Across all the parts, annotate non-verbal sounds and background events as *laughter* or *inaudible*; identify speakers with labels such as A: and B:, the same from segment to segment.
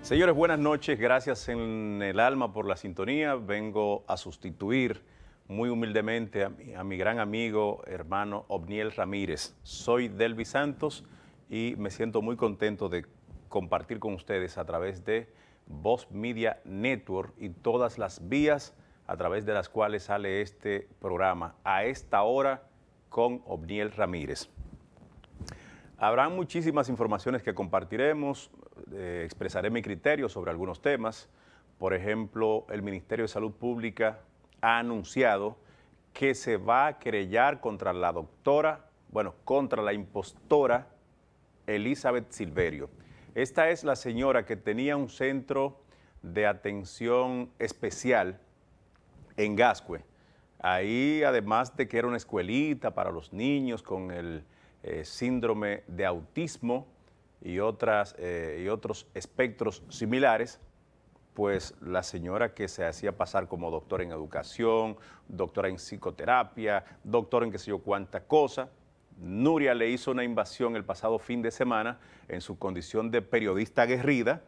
A: Señores, buenas noches. Gracias en el alma por la sintonía. Vengo a sustituir muy humildemente a mi, a mi gran amigo, hermano Obniel Ramírez. Soy Delvi Santos y me siento muy contento de compartir con ustedes a través de Voz Media Network y todas las vías a través de las cuales sale este programa a esta hora con Obniel Ramírez. Habrán muchísimas informaciones que compartiremos, eh, expresaré mi criterio sobre algunos temas. Por ejemplo, el Ministerio de Salud Pública ha anunciado que se va a querellar contra la doctora, bueno, contra la impostora Elizabeth Silverio. Esta es la señora que tenía un centro de atención especial en Gascue. Ahí, además de que era una escuelita para los niños con el eh, síndrome de autismo y, otras, eh, y otros espectros similares, pues la señora que se hacía pasar como doctora en educación, doctora en psicoterapia, doctora en qué sé yo cuánta cosa, Nuria le hizo una invasión el pasado fin de semana en su condición de periodista aguerrida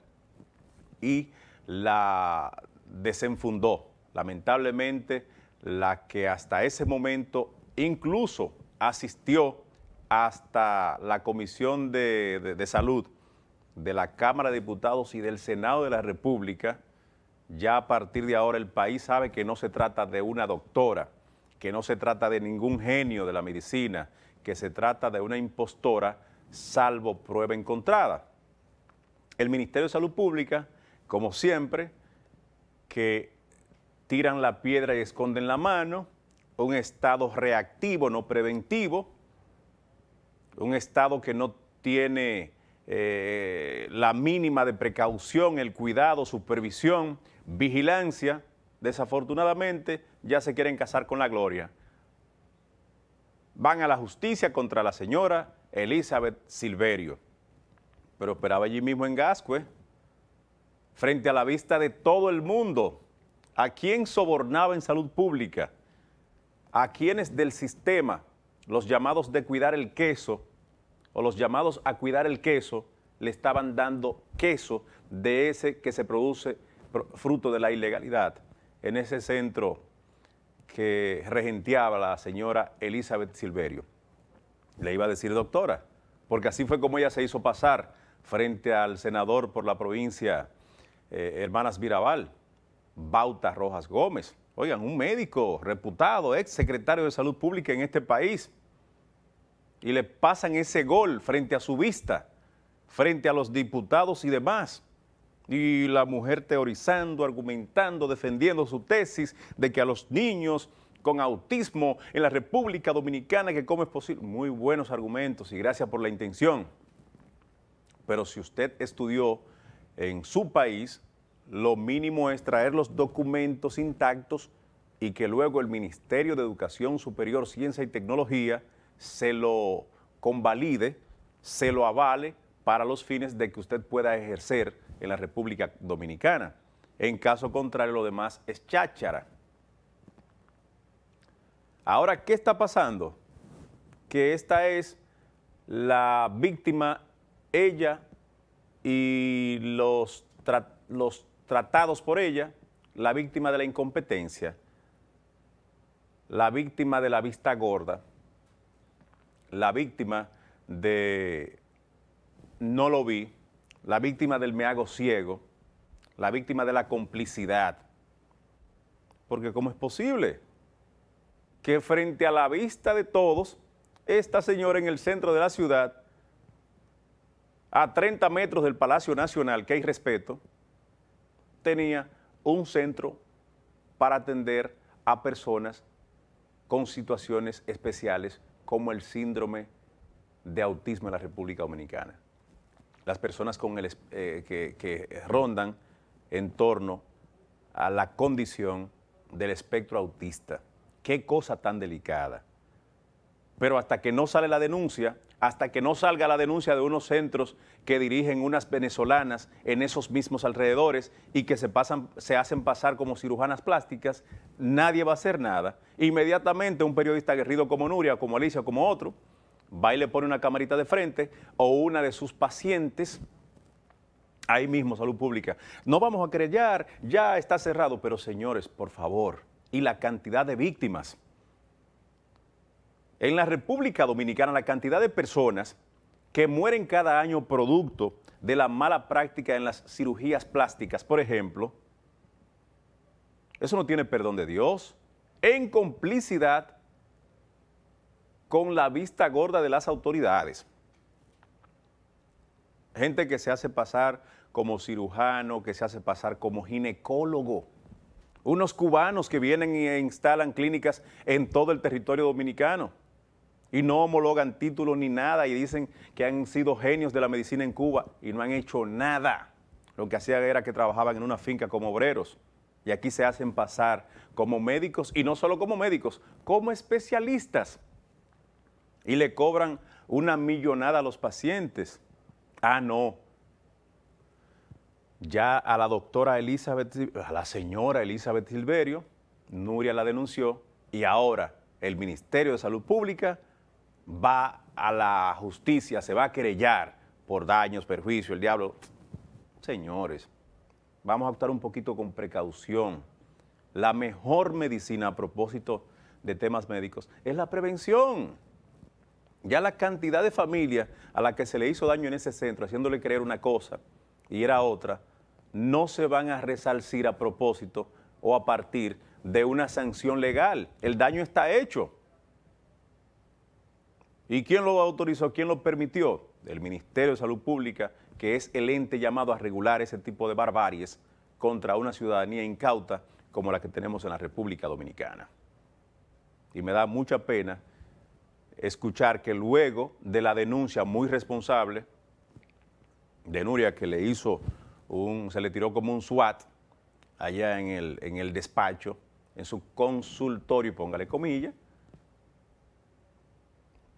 A: y la desenfundó. Lamentablemente, la que hasta ese momento incluso asistió hasta la Comisión de, de, Salud de la Cámara de Diputados y del Senado de la República, ya a partir de ahora el país sabe que no se trata de una doctora, que no se trata de ningún genio de la medicina, que se trata de una impostora salvo prueba encontrada. El Ministerio de Salud Pública, como siempre, que tiran la piedra y esconden la mano, un estado reactivo, no preventivo, un estado que no tiene eh, la mínima de precaución, el cuidado, supervisión, vigilancia, desafortunadamente ya se quieren casar con la gloria. Van a la justicia contra la señora Elizabeth Silverio, pero esperaba allí mismo en Gascue, frente a la vista de todo el mundo, a quién sobornaba en salud pública, a quienes del sistema, los llamados de cuidar el queso, o los llamados a cuidar el queso, le estaban dando queso de ese que se produce fruto de la ilegalidad en ese centro que regenteaba la señora Elizabeth Silverio. Le iba a decir doctora, porque así fue como ella se hizo pasar frente al senador por la provincia eh, Hermanas Mirabal, Bauta Rojas Gómez. Oigan, un médico reputado, ex secretario de Salud Pública en este país, y le pasan ese gol frente a su vista, frente a los diputados y demás. Y la mujer teorizando, argumentando, defendiendo su tesis de que a los niños con autismo en la República Dominicana, que cómo es posible. Muy buenos argumentos y gracias por la intención. Pero si usted estudió en su país, lo mínimo es traer los documentos intactos y que luego el Ministerio de Educación Superior, Ciencia y Tecnología se lo convalide, se lo avale para los fines de que usted pueda ejercer en la República Dominicana. En caso contrario, lo demás es cháchara. Ahora, ¿qué está pasando? Que esta es la víctima, ella y los, los tratados por ella, la víctima de la incompetencia, la víctima de la vista gorda, la víctima de no lo vi, la víctima del me hago ciego, la víctima de la complicidad. Porque ¿cómo es posible que frente a la vista de todos, esta señora en el centro de la ciudad, a 30 metros del Palacio Nacional, que hay respeto, tenía un centro para atender a personas con situaciones especiales como el síndrome de autismo en la República Dominicana. Las personas con el, eh, que, que rondan en torno a la condición del espectro autista. Qué cosa tan delicada. Pero hasta que no sale la denuncia, hasta que no salga la denuncia de unos centros que dirigen unas venezolanas en esos mismos alrededores y que se, pasan, se hacen pasar como cirujanas plásticas, nadie va a hacer nada. Inmediatamente un periodista aguerrido como Nuria, como Alicia, como otro, va y le pone una camarita de frente o una de sus pacientes ahí mismo, salud pública. No vamos a querellar, ya está cerrado, pero señores, por favor, y la cantidad de víctimas. En la República Dominicana, la cantidad de personas que mueren cada año producto de la mala práctica en las cirugías plásticas, por ejemplo, eso no tiene perdón de Dios, en complicidad con la vista gorda de las autoridades. Gente que se hace pasar como cirujano, que se hace pasar como ginecólogo. Unos cubanos que vienen e instalan clínicas en todo el territorio dominicano y no homologan títulos ni nada y dicen que han sido genios de la medicina en Cuba y no han hecho nada. Lo que hacían era que trabajaban en una finca como obreros y aquí se hacen pasar como médicos y no solo como médicos, como especialistas y le cobran una millonada a los pacientes. Ah, no. Ya a la doctora Elizabeth, a la señora Elizabeth Silverio, Nuria la denunció y ahora el Ministerio de Salud Pública va a la justicia, se va a querellar por daños, perjuicio, el diablo. Señores, vamos a actuar un poquito con precaución. La mejor medicina a propósito de temas médicos es la prevención. Ya la cantidad de familias a la que se le hizo daño en ese centro, haciéndole creer una cosa y era otra, no se van a resarcir a propósito o a partir de una sanción legal. El daño está hecho. ¿Y quién lo autorizó? ¿Quién lo permitió? El Ministerio de Salud Pública, que es el ente llamado a regular ese tipo de barbaries contra una ciudadanía incauta como la que tenemos en la República Dominicana. Y me da mucha pena escuchar que luego de la denuncia muy responsable de Nuria que le hizo un, se le tiró como un SWAT allá en el, en el despacho, en su consultorio, póngale comillas,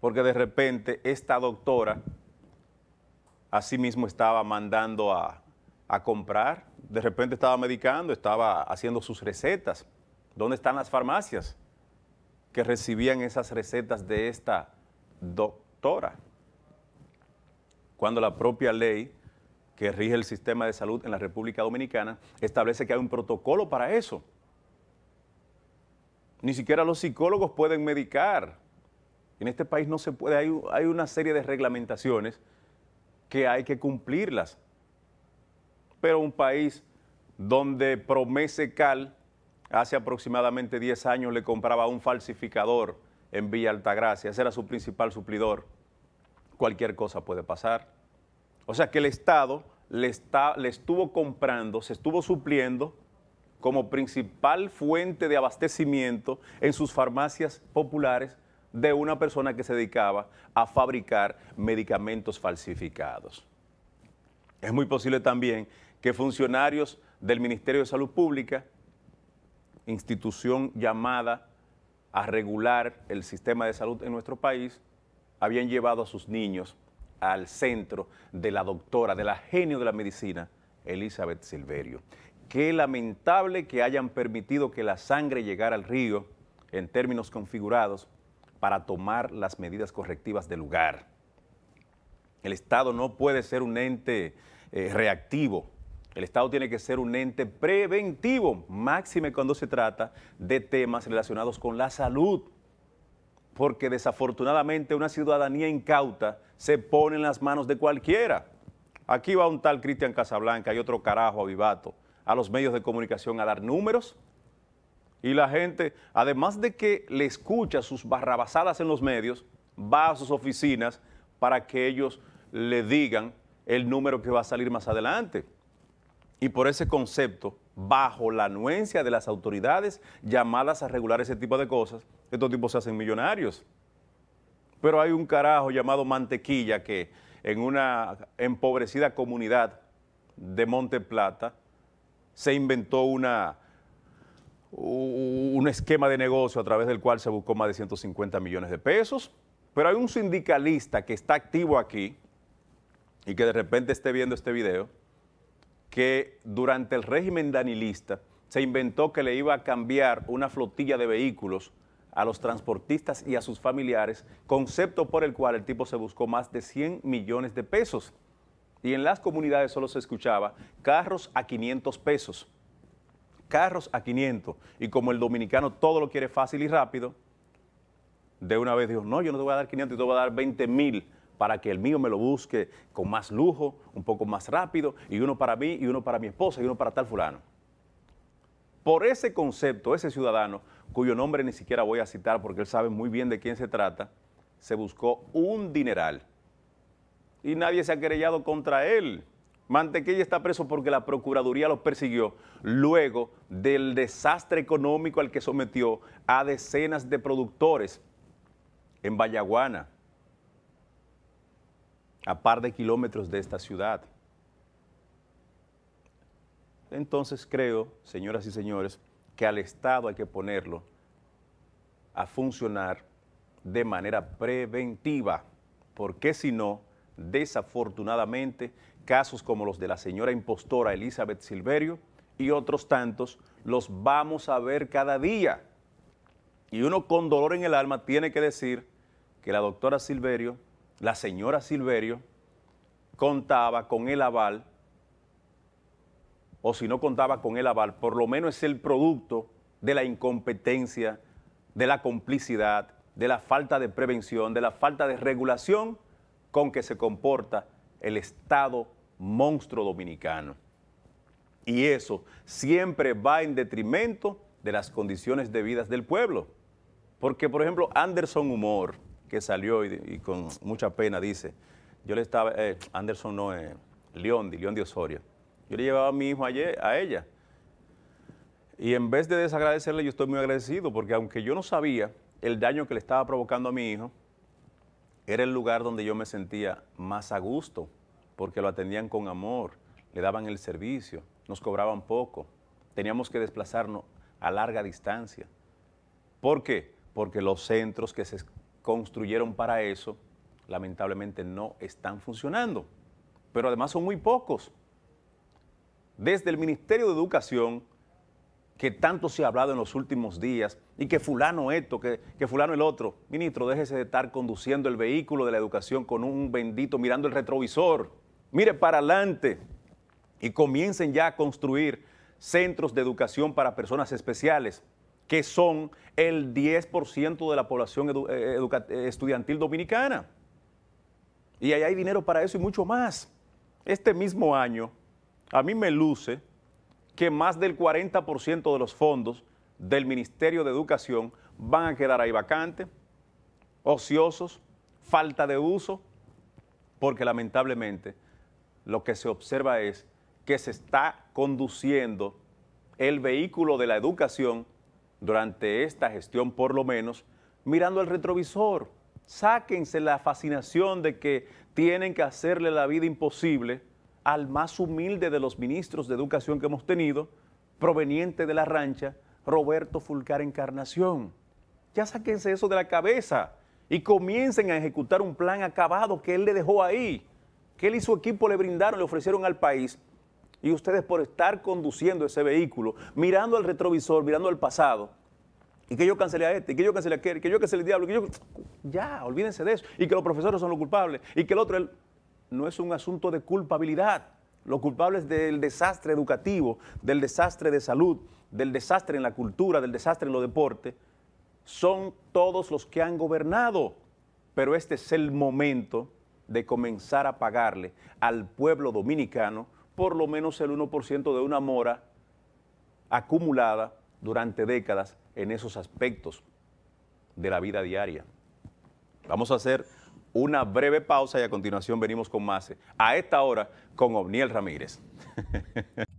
A: porque de repente esta doctora así mismo estaba mandando a, a comprar, de repente estaba medicando, estaba haciendo sus recetas. ¿Dónde están las farmacias? que recibían esas recetas de esta doctora. Cuando la propia ley que rige el sistema de salud en la República Dominicana establece que hay un protocolo para eso. Ni siquiera los psicólogos pueden medicar. En este país no se puede, hay, una serie de reglamentaciones que hay que cumplirlas. Pero un país donde promese cal hace aproximadamente 10 años le compraba un falsificador en Villa Altagracia, ese era su principal suplidor. Cualquier cosa puede pasar. O sea que el Estado le estuvo comprando, se estuvo supliendo como principal fuente de abastecimiento en sus farmacias populares de una persona que se dedicaba a fabricar medicamentos falsificados. Es muy posible también que funcionarios del Ministerio de Salud Pública institución llamada a regular el sistema de salud en nuestro país, habían llevado a sus niños al centro de la doctora, de la genio de la medicina, Elizabeth Silverio. Qué lamentable que hayan permitido que la sangre llegara al río en términos configurados para tomar las medidas correctivas del lugar. El Estado no puede ser un ente eh, reactivo, el Estado tiene que ser un ente preventivo, máxime cuando se trata de temas relacionados con la salud, porque desafortunadamente una ciudadanía incauta se pone en las manos de cualquiera. Aquí va un tal Cristian Casablanca y otro carajo avivato a los medios de comunicación a dar números y la gente, además de que le escucha sus barrabasadas en los medios, va a sus oficinas para que ellos le digan el número que va a salir más adelante y por ese concepto, bajo la anuencia de las autoridades llamadas a regular ese tipo de cosas, estos tipos se hacen millonarios. Pero hay un carajo llamado Mantequilla que en una empobrecida comunidad de Monte Plata se inventó una, un esquema de negocio a través del cual se buscó más de 150 millones de pesos. Pero hay un sindicalista que está activo aquí y que de repente esté viendo este video que durante el régimen danilista se inventó que le iba a cambiar una flotilla de vehículos a los transportistas y a sus familiares, concepto por el cual el tipo se buscó más de 100 millones de pesos. Y en las comunidades solo se escuchaba carros a 500 pesos, carros a 500. Y como el dominicano todo lo quiere fácil y rápido, de una vez dijo, no, yo no te voy a dar 500, te voy a dar 20 mil para que el mío me lo busque con más lujo, un poco más rápido, y uno para mí, y uno para mi esposa, y uno para tal fulano. Por ese concepto, ese ciudadano, cuyo nombre ni siquiera voy a citar porque él sabe muy bien de quién se trata, se buscó un dineral. Y nadie se ha querellado contra él. Mantequilla está preso porque la Procuraduría lo persiguió luego del desastre económico al que sometió a decenas de productores en Vallaguana, a par de kilómetros de esta ciudad. Entonces creo, señoras y señores, que al Estado hay que ponerlo a funcionar de manera preventiva, porque si no, desafortunadamente, casos como los de la señora impostora Elizabeth Silverio y otros tantos los vamos a ver cada día. Y uno con dolor en el alma tiene que decir que la doctora Silverio, la señora Silverio, contaba con el aval o si no contaba con el aval, por lo menos es el producto de la incompetencia, de la complicidad, de la falta de prevención, de la falta de regulación con que se comporta el Estado monstruo dominicano. Y eso siempre va en detrimento de las condiciones de vida del pueblo. Porque, por ejemplo, Anderson Humor, que salió y, con mucha pena dice, yo le estaba, eh, Anderson no, eh, León de Osorio, yo le llevaba a mi hijo a ella. Y en vez de desagradecerle, yo estoy muy agradecido porque aunque yo no sabía el daño que le estaba provocando a mi hijo, era el lugar donde yo me sentía más a gusto porque lo atendían con amor, le daban el servicio, nos cobraban poco, teníamos que desplazarnos a larga distancia. ¿Por qué? Porque los centros que se construyeron para eso, lamentablemente no están funcionando. Pero además son muy pocos desde el Ministerio de Educación, que tanto se ha hablado en los últimos días, y que fulano esto, que, fulano el otro. Ministro, déjese de estar conduciendo el vehículo de la educación con un bendito mirando el retrovisor. Mire para adelante y comiencen ya a construir centros de educación para personas especiales, que son el 10% de la población eh, estudiantil dominicana. Y ahí hay dinero para eso y mucho más. Este mismo año, a mí me luce que más del 40% de los fondos del Ministerio de Educación van a quedar ahí vacantes, ociosos, falta de uso, porque lamentablemente lo que se observa es que se está conduciendo el vehículo de la educación durante esta gestión por lo menos, mirando el retrovisor. Sáquense la fascinación de que tienen que hacerle la vida imposible al más humilde de los ministros de educación que hemos tenido, proveniente de la rancha, Roberto Fulcar Encarnación. Ya sáquense eso de la cabeza y comiencen a ejecutar un plan acabado que él le dejó ahí, que él y su equipo le brindaron, le ofrecieron al país. Y ustedes por estar conduciendo ese vehículo, mirando al retrovisor, mirando al pasado, y que yo cancelé a este, y que yo cancelé a aquel, y que yo cancelé al diablo, que yo... Ya, olvídense de eso. Y que los profesores son los culpables, y que el otro no es un asunto de culpabilidad. Los culpables del desastre educativo, del desastre de salud, del desastre en la cultura, del desastre en los deportes, son todos los que han gobernado. Pero este es el momento de comenzar a pagarle al pueblo dominicano por lo menos el 1% de una mora acumulada durante décadas en esos aspectos de la vida diaria. Vamos a hacer una breve pausa y a continuación venimos con más. A esta hora con Omniel Ramírez. *laughs*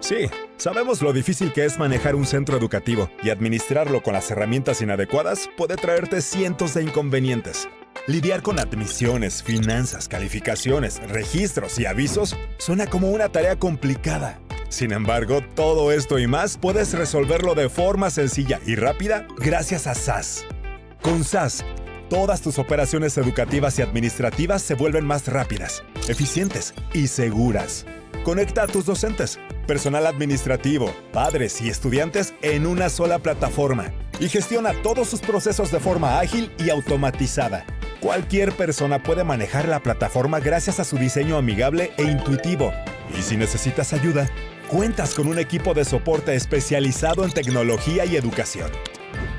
B: Sí. Sabemos lo difícil que es manejar un centro educativo y administrarlo con las herramientas inadecuadas puede traerte cientos de inconvenientes. Lidiar con admisiones, finanzas, calificaciones, registros y avisos suena como una tarea complicada. Sin embargo, todo esto y más puedes resolverlo de forma sencilla y rápida gracias a SAS. Con SAS, todas tus operaciones educativas y administrativas se vuelven más rápidas, eficientes y seguras. Conecta a tus docentes, personal administrativo, padres y estudiantes en una sola plataforma y gestiona todos sus procesos de forma ágil y automatizada. Cualquier persona puede manejar la plataforma gracias a su diseño amigable e intuitivo. Y si necesitas ayuda, cuentas con un equipo de soporte especializado en tecnología y educación.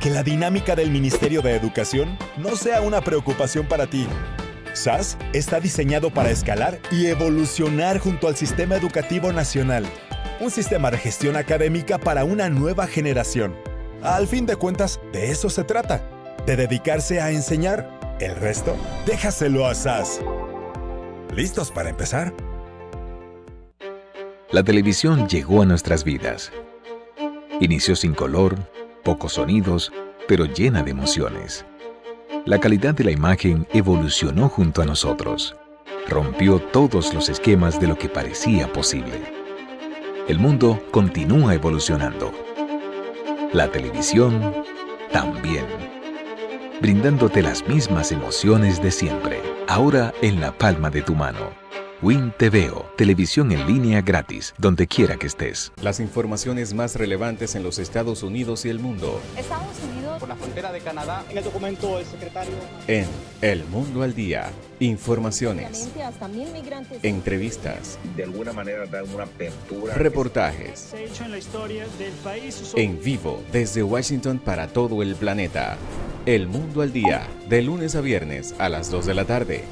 B: Que la dinámica del Ministerio de Educación no sea una preocupación para ti. SAS está diseñado para escalar y evolucionar junto al sistema educativo nacional. Un sistema de gestión académica para una nueva generación. Al fin de cuentas, de eso se trata, de dedicarse a enseñar. El resto, déjaselo a SAS. ¿Listos para empezar?
C: La televisión llegó a nuestras vidas. Inició sin color, pocos sonidos, pero llena de emociones. La calidad de la imagen evolucionó junto a nosotros. Rompió todos los esquemas de lo que parecía posible. El mundo continúa evolucionando. La televisión también. Brindándote las mismas emociones de siempre, ahora en la palma de tu mano Win TVO, televisión en línea gratis, donde quiera que estés.
D: Las informaciones más relevantes en los Estados Unidos y el mundo.
E: Estados Unidos.
F: Por la frontera de Canadá. En el documento del secretario.
D: En El Mundo al Día. Informaciones.
E: Hasta mil migrantes.
D: Entrevistas.
G: De alguna manera dar una apertura.
D: Reportajes.
F: Se ha hecho en la historia del país.
D: En vivo, desde Washington para todo el planeta. El Mundo al Día, de lunes a viernes a las 2 de la tarde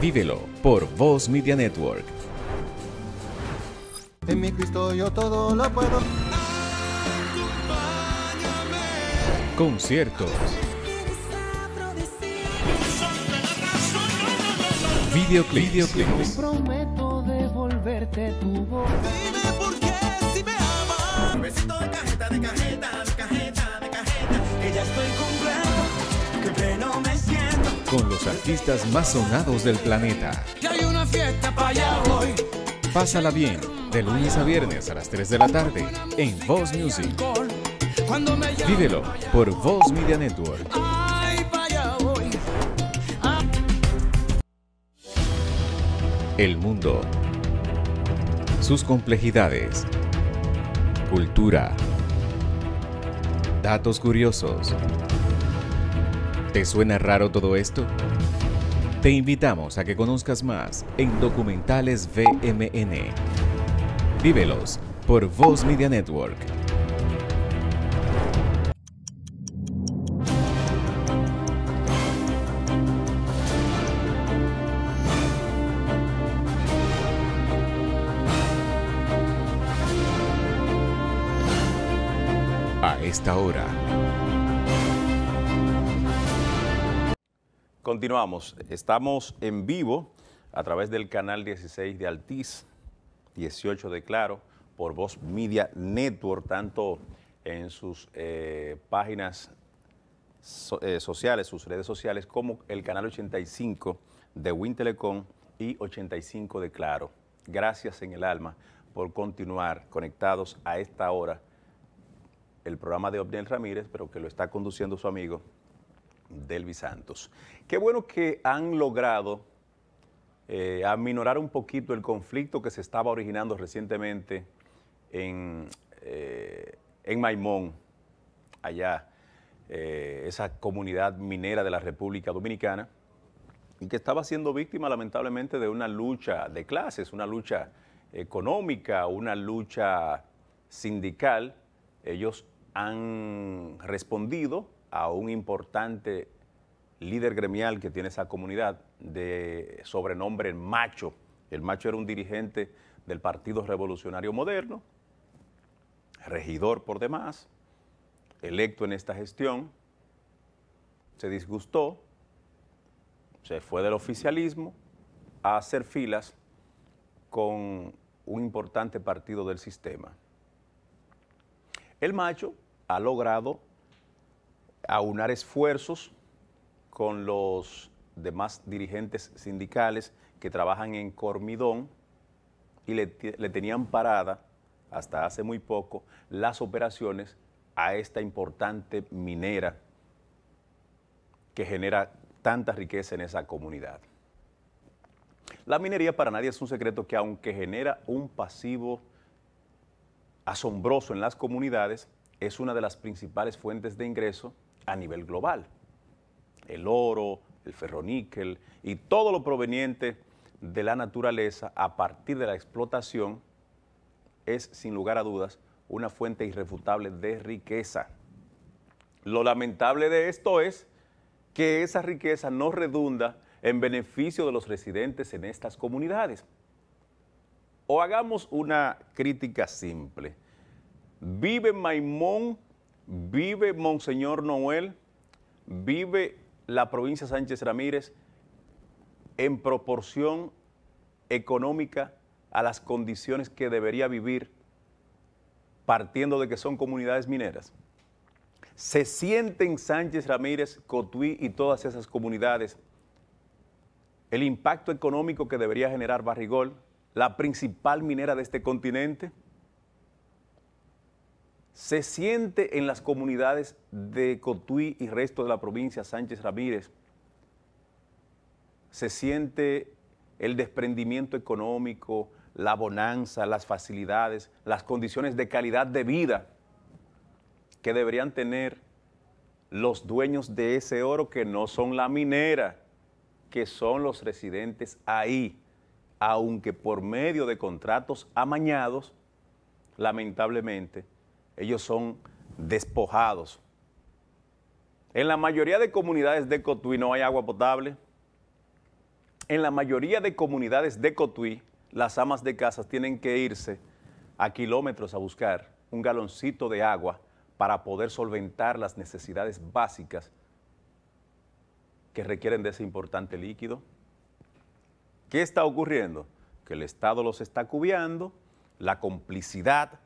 D: Vívelo por Voz Media Network.
H: En mi Cristo yo todo lo puedo.
D: Conciertos. Videoclips. Videoclips.
H: Prometo devolverte tu voz. Dime por qué si me amas. Besito de cajeta, de cajeta,
D: Con los artistas más sonados del planeta.
H: Hay una fiesta para allá voy.
D: Pásala bien, de lunes a viernes a las 3 de la tarde, en Voz Music. Vívelo por Voz Media Network.
H: voy.
D: El mundo. Sus complejidades. Cultura. Datos curiosos. ¿Te suena raro todo esto? Te invitamos a que conozcas más en Documentales VMN. Vívelos por Voz Media Network. A esta hora.
A: Continuamos. Estamos en vivo a través del canal 16 de Altiz, 18 de Claro, por Voz Media Network, tanto en sus eh, páginas eh, sociales, sus redes sociales, como el canal 85 de Win Telecom y 85 de Claro. Gracias en el alma por continuar conectados a esta hora el programa de Obniel Ramírez, pero que lo está conduciendo su amigo Delvi Santos. Qué bueno que han logrado eh, aminorar un poquito el conflicto que se estaba originando recientemente en, eh, en Maimón, allá, eh, esa comunidad minera de la República Dominicana, y que estaba siendo víctima lamentablemente de una lucha de clases, una lucha económica, una lucha sindical. Ellos han respondido a un importante líder gremial que tiene esa comunidad de sobrenombre Macho. El Macho era un dirigente del Partido Revolucionario Moderno, regidor por demás, electo en esta gestión, se disgustó, se fue del oficialismo a hacer filas con un importante partido del sistema. El macho ha logrado aunar esfuerzos con los demás dirigentes sindicales que trabajan en Cormidón y le, le tenían parada hasta hace muy poco, las operaciones a esta importante minera que genera tanta riqueza en esa comunidad. La minería para nadie es un secreto que aunque genera un pasivo asombroso en las comunidades, es una de las principales fuentes de ingreso a nivel global. El oro, el ferroníquel y todo lo proveniente de la naturaleza a partir de la explotación es, sin lugar a dudas, una fuente irrefutable de riqueza. Lo lamentable de esto es que esa riqueza no redunda en beneficio de los residentes en estas comunidades. O hagamos una crítica simple. Vive Maimón, vive Monseñor Noel, vive la provincia Sánchez Ramírez en proporción económica a las condiciones que debería vivir partiendo de que son comunidades mineras. Se sienten Sánchez Ramírez, Cotuí y todas esas comunidades el impacto económico que debería generar Barrigol, la principal minera de este continente, se siente en las comunidades de Cotuí y resto de la provincia Sánchez Ramírez, se siente el desprendimiento económico, la bonanza, las facilidades, las condiciones de calidad de vida que deberían tener los dueños de ese oro que no son la minera, que son los residentes ahí, aunque por medio de contratos amañados, lamentablemente, ellos son despojados. En la mayoría de comunidades de Cotuí no hay agua potable. En la mayoría de comunidades de Cotuí, las amas de casas tienen que irse a kilómetros a buscar un galoncito de agua para poder solventar las necesidades básicas que requieren de ese importante líquido. ¿Qué está ocurriendo? Que el Estado los está cubiando, la complicidad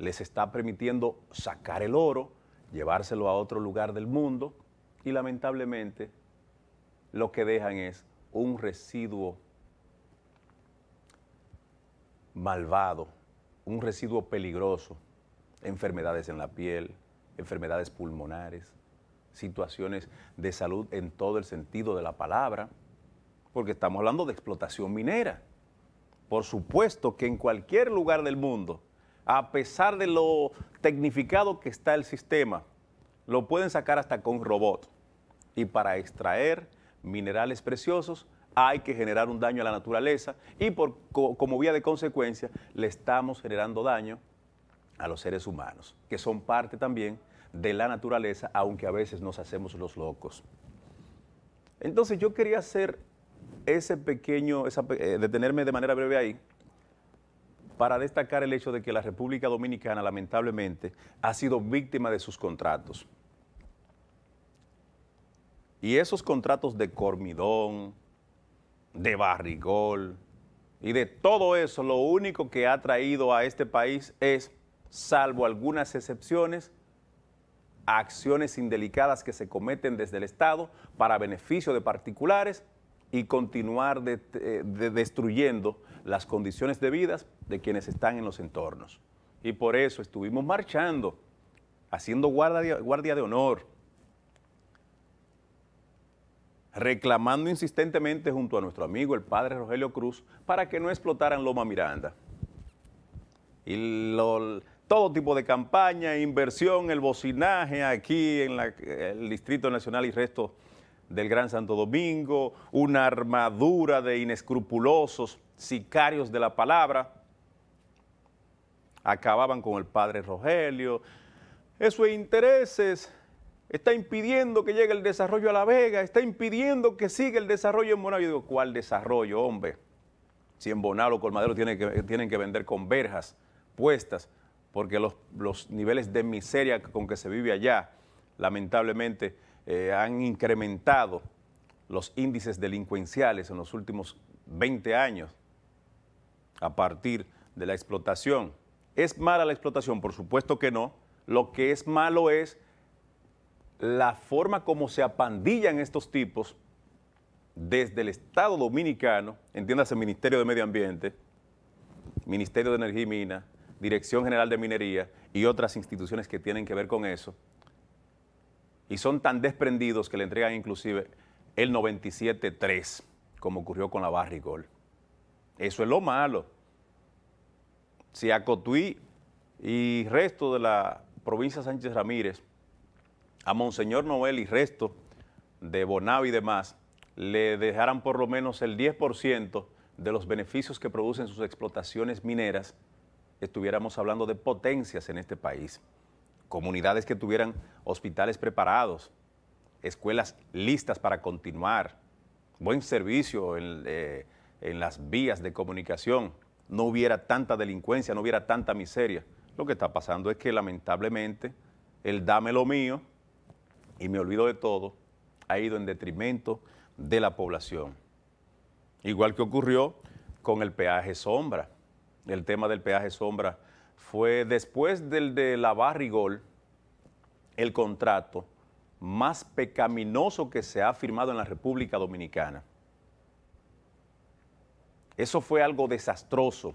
A: les está permitiendo sacar el oro, llevárselo a otro lugar del mundo y lamentablemente lo que dejan es un residuo malvado, un residuo peligroso, enfermedades en la piel, enfermedades pulmonares, situaciones de salud en todo el sentido de la palabra, porque estamos hablando de explotación minera. Por supuesto que en cualquier lugar del mundo, a pesar de lo tecnificado que está el sistema, lo pueden sacar hasta con robot. Y para extraer minerales preciosos hay que generar un daño a la naturaleza y por, como vía de consecuencia le estamos generando daño a los seres humanos, que son parte también de la naturaleza, aunque a veces nos hacemos los locos. Entonces yo quería hacer ese pequeño, eh, detenerme de manera breve ahí, para destacar el hecho de que la República Dominicana lamentablemente ha sido víctima de sus contratos. Y esos contratos de Cormidón, de Barrigol y de todo eso, lo único que ha traído a este país es, salvo algunas excepciones, acciones indelicadas que se cometen desde el Estado para beneficio de particulares y continuar eh, destruyendo las condiciones de vida de quienes están en los entornos. Y por eso estuvimos marchando, haciendo guardia, de honor, reclamando insistentemente junto a nuestro amigo el padre Rogelio Cruz para que no explotaran Loma Miranda. Y todo tipo de campaña, inversión, el bocinaje aquí en el Distrito Nacional y resto del Gran Santo Domingo, una armadura de inescrupulosos sicarios de la palabra, acababan con el padre Rogelio. Esos intereses está impidiendo que llegue el desarrollo a La Vega, está impidiendo que siga el desarrollo en Bonao. Yo digo, ¿cuál desarrollo, hombre? Si en Bonao los colmaderos tienen que, tienen que vender con verjas puestas porque los, niveles de miseria con que se vive allá, lamentablemente, eh, han incrementado los índices delincuenciales en los últimos 20 años a partir de la explotación. ¿Es mala la explotación? Por supuesto que no. Lo que es malo es la forma como se apandillan estos tipos desde el Estado Dominicano, entiéndase Ministerio de Medio Ambiente, Ministerio de Energía y Minas, Dirección General de Minería y otras instituciones que tienen que ver con eso. Y son tan desprendidos que le entregan inclusive el 97-3, como ocurrió con la Barrigol. Eso es lo malo. Si a Cotuí y resto de la provincia Sánchez Ramírez, a Monseñor Noel y resto de Bonao y demás, le dejaran por lo menos el 10% de los beneficios que producen sus explotaciones mineras, estuviéramos hablando de potencias en este país. Comunidades que tuvieran hospitales preparados, escuelas listas para continuar, buen servicio en, eh, en las vías de comunicación, no hubiera tanta delincuencia, no hubiera tanta miseria. Lo que está pasando es que lamentablemente el dame lo mío y me olvido de todo ha ido en detrimento de la población. Igual que ocurrió con el peaje sombra. El tema del peaje sombra fue después del de la Barrigol, el contrato más pecaminoso que se ha firmado en la República Dominicana. Eso fue algo desastroso.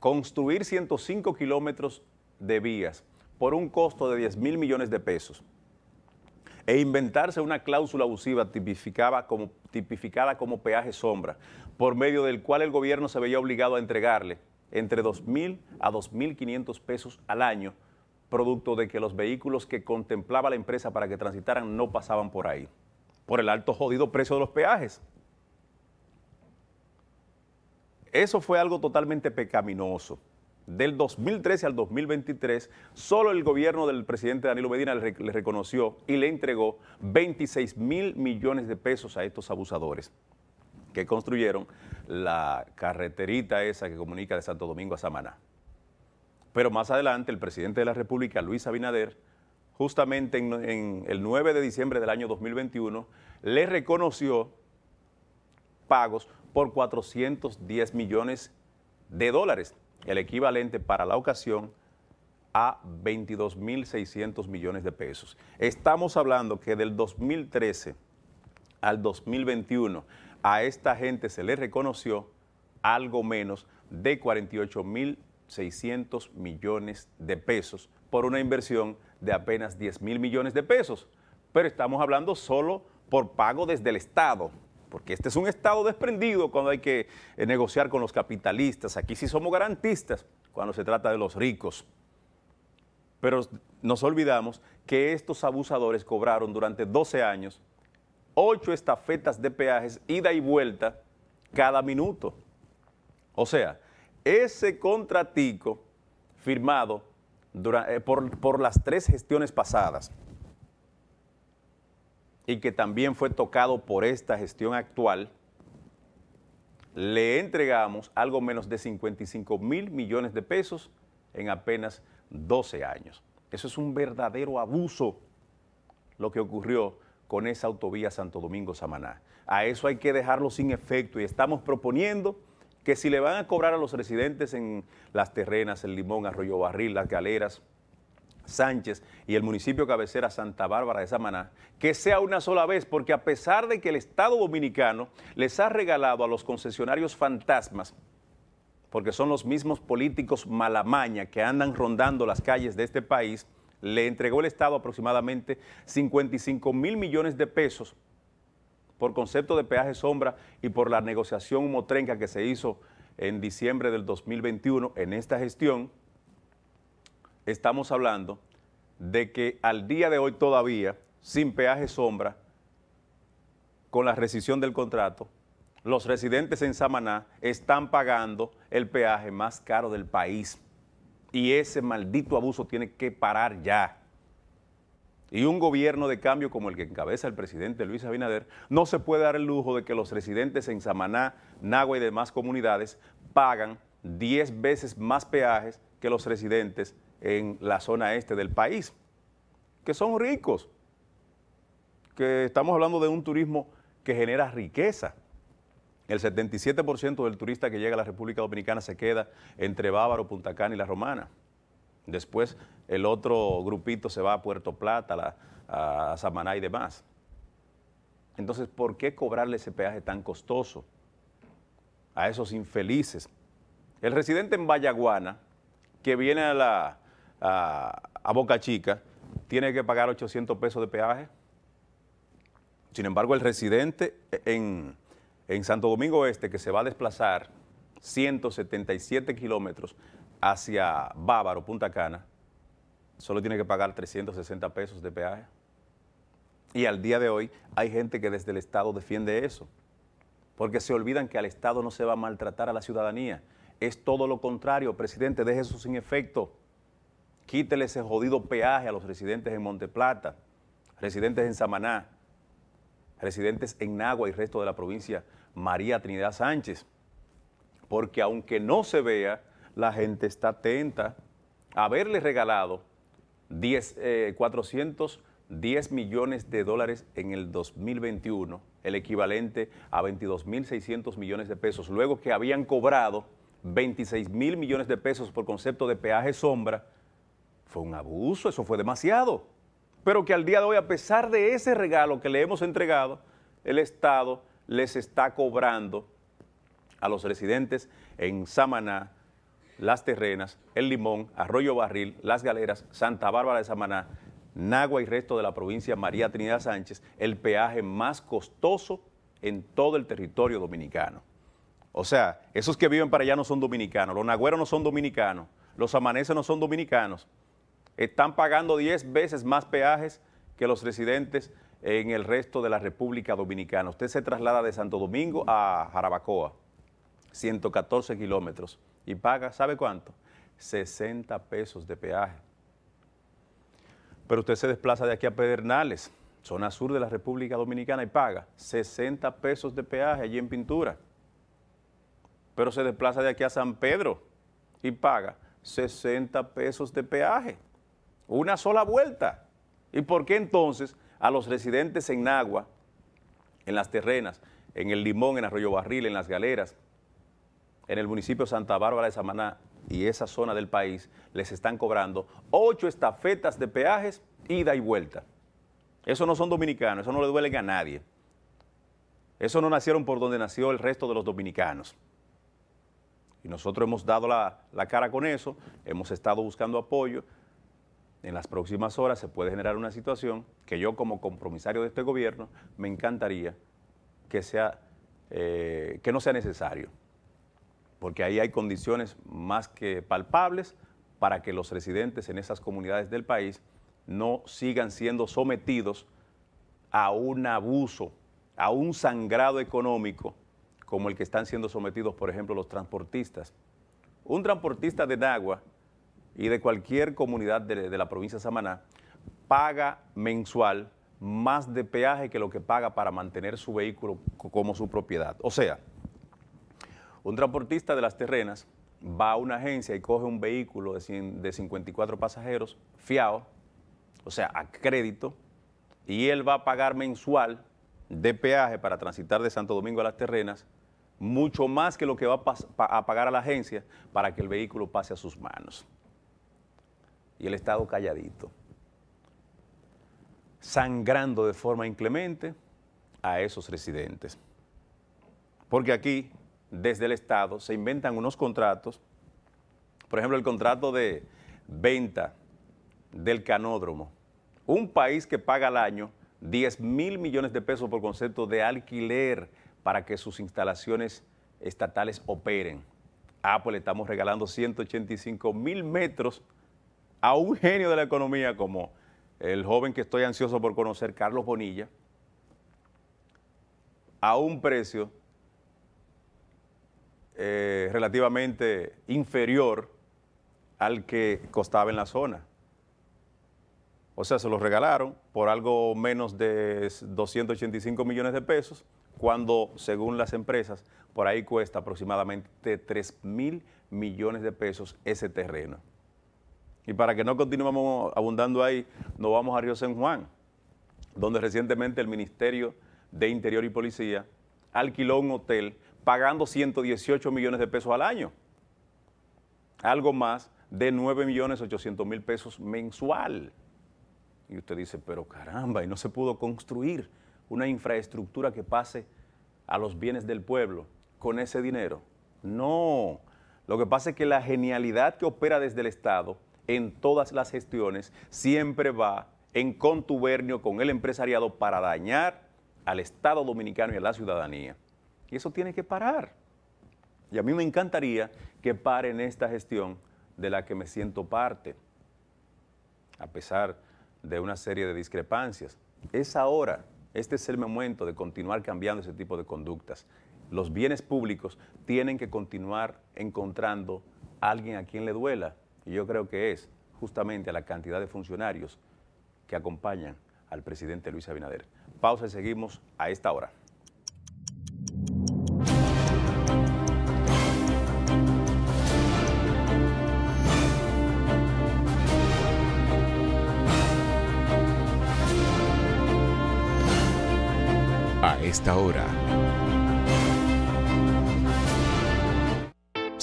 A: Construir 105 kilómetros de vías por un costo de 10 mil millones de pesos e inventarse una cláusula abusiva tipificada como, tipificada como peaje sombra, por medio del cual el gobierno se veía obligado a entregarle entre 2.000 a 2.500 pesos al año, producto de que los vehículos que contemplaba la empresa para que transitaran no pasaban por ahí, por el alto jodido precio de los peajes. Eso fue algo totalmente pecaminoso del 2013 al 2023, solo el gobierno del presidente Danilo Medina le, reconoció y le entregó 26 mil millones de pesos a estos abusadores que construyeron la carreterita esa que comunica de Santo Domingo a Samaná. Pero más adelante el presidente de la República, Luis Abinader, justamente en, el 9 de diciembre del año 2021, le reconoció pagos por 410 millones de dólares el equivalente para la ocasión a 22.600 millones de pesos. Estamos hablando que del 2013 al 2021 a esta gente se le reconoció algo menos de 48.600 millones de pesos por una inversión de apenas 10 mil millones de pesos. Pero estamos hablando solo por pago desde el Estado porque este es un Estado desprendido cuando hay que eh, negociar con los capitalistas. Aquí sí somos garantistas cuando se trata de los ricos. Pero nos olvidamos que estos abusadores cobraron durante 12 años ocho estafetas de peajes, ida y vuelta, cada minuto. O sea, ese contratico firmado eh, por las tres gestiones pasadas, y que también fue tocado por esta gestión actual, le entregamos algo menos de 55 mil millones de pesos en apenas 12 años. Eso es un verdadero abuso lo que ocurrió con esa autovía Santo Domingo-Samaná. A eso hay que dejarlo sin efecto y estamos proponiendo que si le van a cobrar a los residentes en Las Terrenas, el Limón, Arroyo Barril, Las Galeras, Sánchez y el municipio cabecera Santa Bárbara de Samaná, que sea una sola vez, porque a pesar de que el Estado Dominicano les ha regalado a los concesionarios fantasmas, porque son los mismos políticos malamaña que andan rondando las calles de este país, le entregó el Estado aproximadamente 55 mil millones de pesos por concepto de peaje sombra y por la negociación motrenca que se hizo en diciembre del 2021 en esta gestión, estamos hablando de que al día de hoy todavía, sin peaje sombra, con la rescisión del contrato, los residentes en Samaná están pagando el peaje más caro del país. Y ese maldito abuso tiene que parar ya. Y un gobierno de cambio como el que encabeza el presidente Luis Abinader no se puede dar el lujo de que los residentes en Samaná, Nagua y demás comunidades pagan 10 veces más peajes que los residentes en la zona este del país, que son ricos, que estamos hablando de un turismo que genera riqueza. El 77% del turista que llega a la República Dominicana se queda entre Bávaro, Punta Cana y La Romana. Después el otro grupito se va a Puerto Plata, a Samaná y demás. Entonces, ¿por qué cobrarle ese peaje tan costoso a esos infelices El residente en Vallaguana, que viene a, la, a, Boca Chica, tiene que pagar 800 pesos de peaje. Sin embargo, el residente en, en Santo Domingo Este, que se va a desplazar 177 kilómetros hacia Bávaro, Punta Cana, solo tiene que pagar 360 pesos de peaje. Y al día de hoy hay gente que desde el Estado defiende eso, porque se olvidan que al Estado no se va a maltratar a la ciudadanía. Es todo lo contrario, presidente, deje eso sin efecto. Quítele ese jodido peaje a los residentes en Monteplata, residentes en Samaná, residentes en Nagua y resto de la provincia María Trinidad Sánchez. Porque aunque no se vea, la gente está atenta a haberle regalado 10, eh, 410 millones de dólares en el 2021, el equivalente a 22.600 millones de pesos, luego que habían cobrado 26 mil millones de pesos por concepto de peaje sombra, fue un abuso, eso fue demasiado. Pero que al día de hoy, a pesar de ese regalo que le hemos entregado, el Estado les está cobrando a los residentes en Samaná, Las Terrenas, El Limón, Arroyo Barril, Las Galeras, Santa Bárbara de Samaná, Nagua y resto de la provincia María Trinidad Sánchez, el peaje más costoso en todo el territorio dominicano. O sea, esos que viven para allá no son dominicanos, los nagüeros no son dominicanos, los amaneses no son dominicanos. Están pagando 10 veces más peajes que los residentes en el resto de la República Dominicana. Usted se traslada de Santo Domingo a Jarabacoa, 114 kilómetros, y paga, ¿sabe cuánto? 60 pesos de peaje. Pero usted se desplaza de aquí a Pedernales, zona sur de la República Dominicana, y paga 60 pesos de peaje allí en pintura. Pero se desplaza de aquí a San Pedro y paga 60 pesos de peaje. Una sola vuelta. ¿Y por qué entonces a los residentes en Nagua, en las terrenas, en el Limón, en Arroyo Barril, en las Galeras, en el municipio Santa Bárbara de Samaná y esa zona del país, les están cobrando ocho estafetas de peajes, ida y vuelta? Eso no son dominicanos, eso no le duele a nadie. Eso no nacieron por donde nació el resto de los dominicanos. Y nosotros hemos dado la, la cara con eso, hemos estado buscando apoyo, en las próximas horas se puede generar una situación que yo como compromisario de este gobierno me encantaría que, sea, eh, que no sea necesario, porque ahí hay condiciones más que palpables para que los residentes en esas comunidades del país no sigan siendo sometidos a un abuso, a un sangrado económico como el que están siendo sometidos, por ejemplo, los transportistas. Un transportista de Nagua y de cualquier comunidad de, la provincia de Samaná paga mensual más de peaje que lo que paga para mantener su vehículo como su propiedad. O sea, un transportista de las terrenas va a una agencia y coge un vehículo de, 100, de 54 pasajeros fiado, o sea, a crédito, y él va a pagar mensual de peaje para transitar de Santo Domingo a las terrenas, mucho más que lo que va a pagar a la agencia para que el vehículo pase a sus manos y el Estado calladito, sangrando de forma inclemente a esos residentes. Porque aquí, desde el Estado, se inventan unos contratos, por ejemplo, el contrato de venta del canódromo, un país que paga al año 10 mil millones de pesos por concepto de alquiler para que sus instalaciones estatales operen. Pues le estamos regalando 185 mil metros a un genio de la economía como el joven que estoy ansioso por conocer, Carlos Bonilla, a un precio eh, relativamente inferior al que costaba en la zona. O sea, se los regalaron por algo menos de 285 millones de pesos, cuando, según las empresas, por ahí cuesta aproximadamente 3 mil millones de pesos ese terreno. Y para que no continuemos abundando ahí, nos vamos a Río San Juan, donde recientemente el Ministerio de Interior y Policía alquiló un hotel pagando 118 millones de pesos al año. Algo más de 9 millones 800 mil pesos mensual. Y usted dice, pero caramba, y no se pudo construir una infraestructura que pase a los bienes del pueblo con ese dinero. No, Lo que pasa es que la genialidad que opera desde el Estado en todas las gestiones siempre va en contubernio con el empresariado para dañar al Estado dominicano y a la ciudadanía. Y eso tiene que parar. Y a mí me encantaría que pare en esta gestión de la que me siento parte, a pesar de una serie de discrepancias. Es ahora, este es el momento de continuar cambiando ese tipo de conductas. Los bienes públicos tienen que continuar encontrando a alguien a quien le duela. Y yo creo que es justamente a la cantidad de funcionarios que acompañan al presidente Luis Abinader. Pausa y seguimos a esta hora.
D: A esta hora.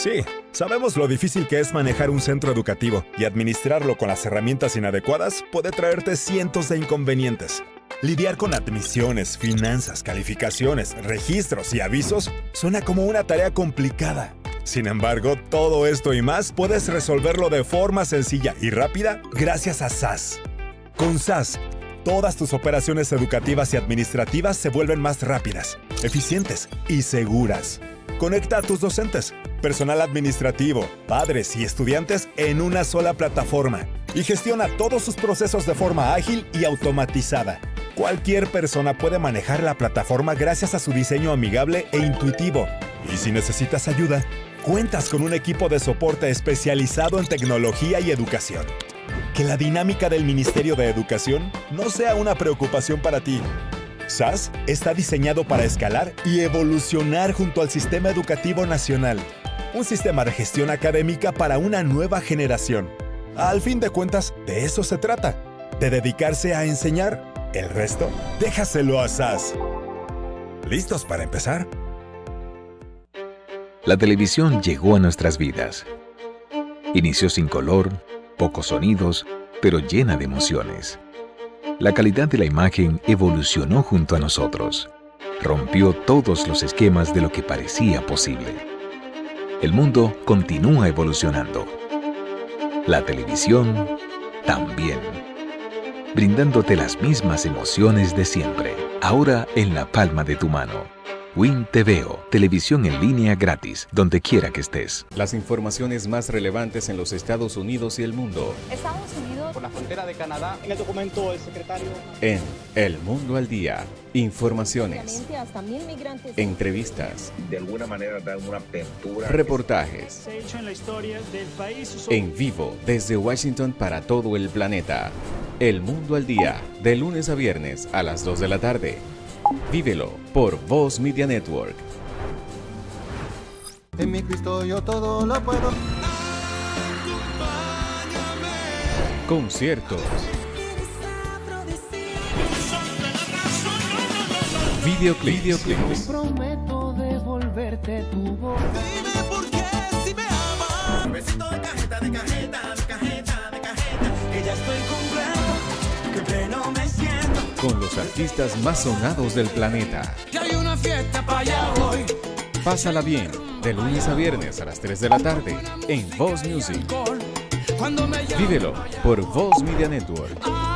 B: Sí, sabemos lo difícil que es manejar un centro educativo y administrarlo con las herramientas inadecuadas puede traerte cientos de inconvenientes. Lidiar con admisiones, finanzas, calificaciones, registros y avisos suena como una tarea complicada. Sin embargo, todo esto y más puedes resolverlo de forma sencilla y rápida gracias a SAS. Con SAS, todas tus operaciones educativas y administrativas se vuelven más rápidas, eficientes y seguras. Conecta a tus docentes, personal administrativo, padres y estudiantes en una sola plataforma y gestiona todos sus procesos de forma ágil y automatizada. Cualquier persona puede manejar la plataforma gracias a su diseño amigable e intuitivo. Y si necesitas ayuda, cuentas con un equipo de soporte especializado en tecnología y educación. Que la dinámica del Ministerio de Educación no sea una preocupación para ti. SAS está diseñado para escalar y evolucionar junto al Sistema Educativo Nacional, un sistema de gestión académica para una nueva generación. Al fin de cuentas, de eso se trata, de dedicarse a enseñar. El resto, déjaselo a SAS. ¿Listos para empezar?
C: La televisión llegó a nuestras vidas. Inició sin color, pocos sonidos, pero llena de emociones. La calidad de la imagen evolucionó junto a nosotros. Rompió todos los esquemas de lo que parecía posible. El mundo continúa evolucionando. La televisión también. Brindándote las mismas emociones de siempre, ahora en la palma de tu mano. Win TVO, televisión en línea gratis, donde quiera que estés.
D: Las informaciones más relevantes en los Estados Unidos y el mundo.
E: Estados Unidos.
F: Por la frontera de Canadá, en el documento del secretario.
D: En El Mundo al Día. Informaciones.
E: Hasta mil migrantes.
D: Entrevistas.
G: De alguna manera dan una apertura.
D: Reportajes.
F: Se ha hecho en la historia del país.
D: En vivo desde Washington para todo el planeta. El Mundo al Día, de lunes a viernes a las 2 de la tarde. Vívelo por Voz Media Network.
H: En mi Cristo yo todo lo puedo.
D: Conciertos. Videoclips. Videoclips.
H: Prometo devolverte tu voz. Dime por qué si me amas. Besito de cajeta, de cajeta,
D: Con los artistas más sonados del planeta.
H: Que hay una fiesta para allá voy.
D: Pásala bien, de lunes a viernes a las 3 de la tarde en Voz Music. Vívelo por Voz Media Network.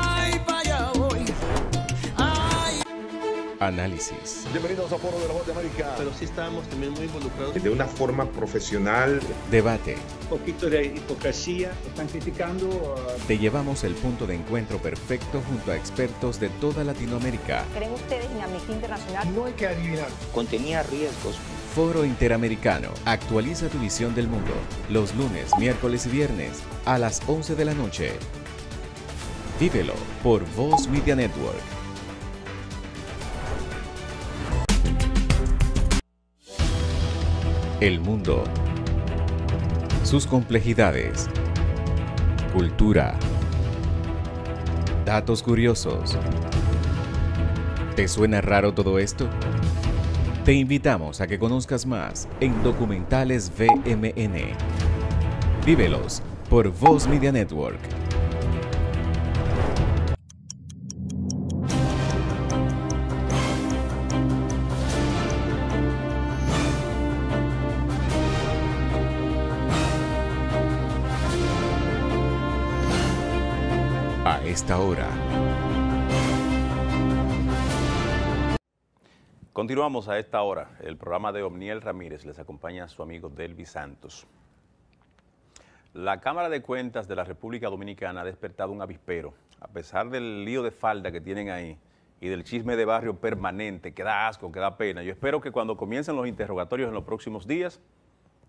D: Análisis,
G: Bienvenidos a Foro de la Voz de América.
I: pero sí estábamos también muy involucrados.
G: De una forma profesional.
D: debate.
F: Un poquito de hipocresía. Están criticando.
D: Te llevamos el punto de encuentro perfecto junto a expertos de toda Latinoamérica.
E: ¿Creen ustedes en Amnistía Internacional?
F: no hay que adivinar.
I: Contenía riesgos.
D: Foro Interamericano. Actualiza tu visión del mundo. Los lunes, miércoles y viernes a las 11 de la noche. Vívelo por Voz Media Network. El mundo. Sus complejidades. Cultura. Datos curiosos. ¿Te suena raro todo esto? Te invitamos a que conozcas más en Documentales VMN. Vívelos por Voz Media Network. Hora.
A: Continuamos a esta hora. El programa de Omniel Ramírez les acompaña a su amigo Delvi Santos. La Cámara de Cuentas de la República Dominicana ha despertado un avispero. A pesar del lío de falda que tienen ahí y del chisme de barrio permanente, que da asco, que da pena, yo espero que cuando comiencen los interrogatorios en los próximos días,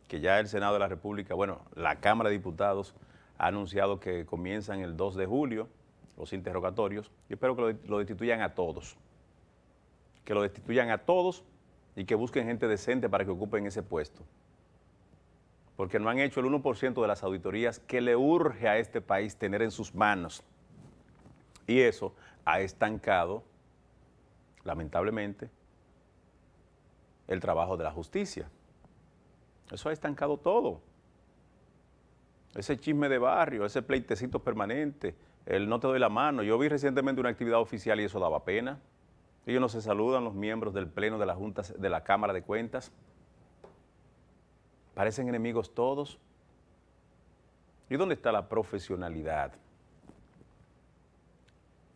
A: que ya el Senado de la República, bueno, la Cámara de Diputados ha anunciado que comienzan el 2 de julio los interrogatorios, yo espero que lo, lo destituyan a todos que lo destituyan a todos y que busquen gente decente para que ocupen ese puesto. Porque no han hecho el 1% de las auditorías que le urge a este país tener en sus manos. Y eso ha estancado, lamentablemente, el trabajo de la justicia. Eso ha estancado todo. Ese chisme de barrio, ese pleitecito permanente, el no te doy la mano. Yo vi recientemente una actividad oficial y eso daba pena. Ellos no se saludan, los miembros del Pleno de la Junta de la Cámara de Cuentas. Parecen enemigos todos. ¿Y dónde está la profesionalidad?